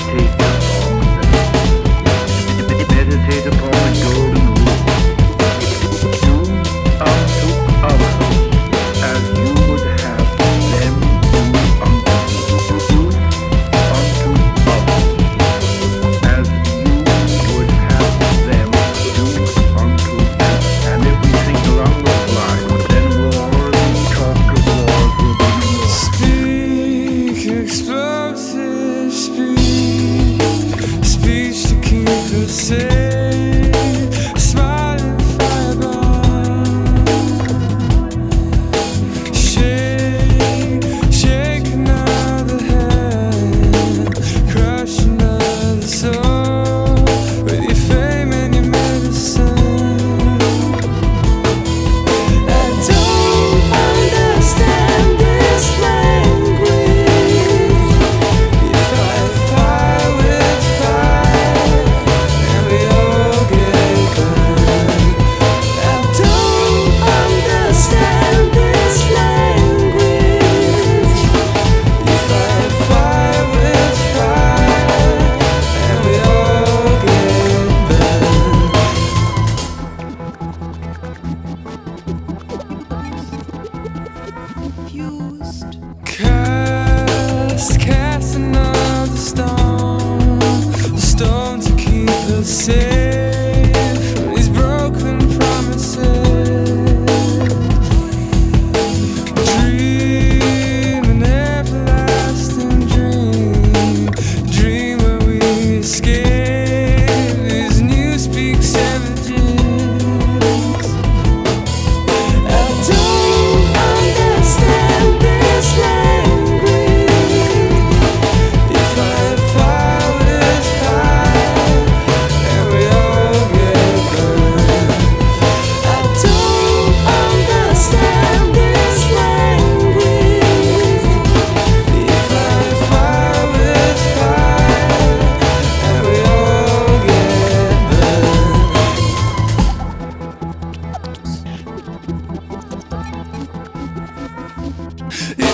Street.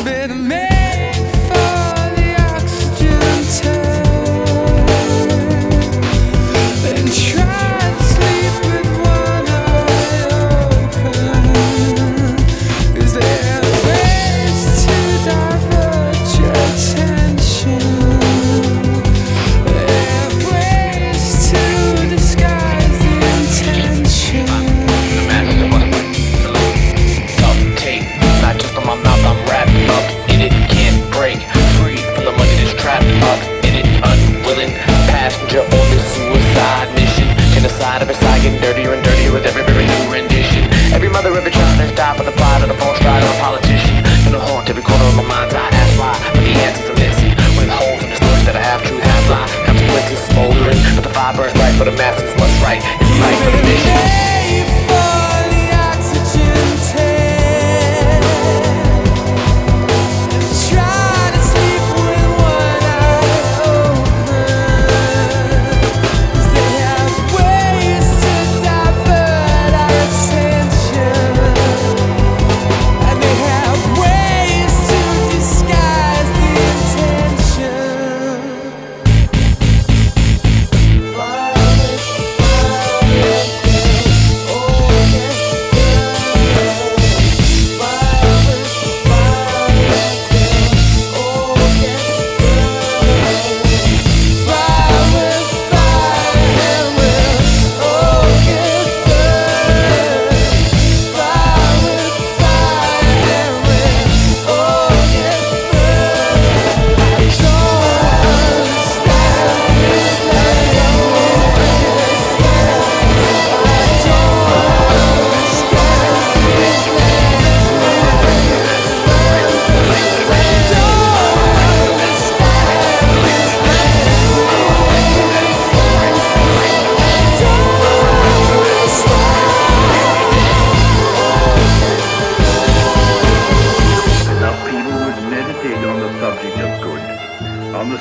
been a man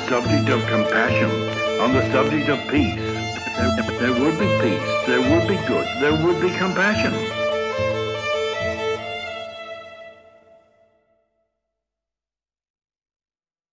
subject of compassion, on the subject of peace, there, there would be peace, there would be good, there would be compassion.